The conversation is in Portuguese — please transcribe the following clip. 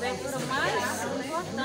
gente por mais importante.